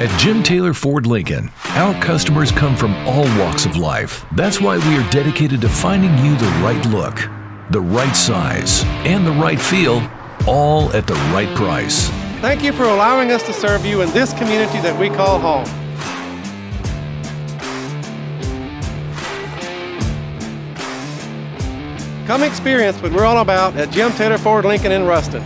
At Jim Taylor Ford Lincoln, our customers come from all walks of life. That's why we are dedicated to finding you the right look, the right size, and the right feel, all at the right price. Thank you for allowing us to serve you in this community that we call home. Come experience what we're all about at Jim Taylor Ford Lincoln in Ruston.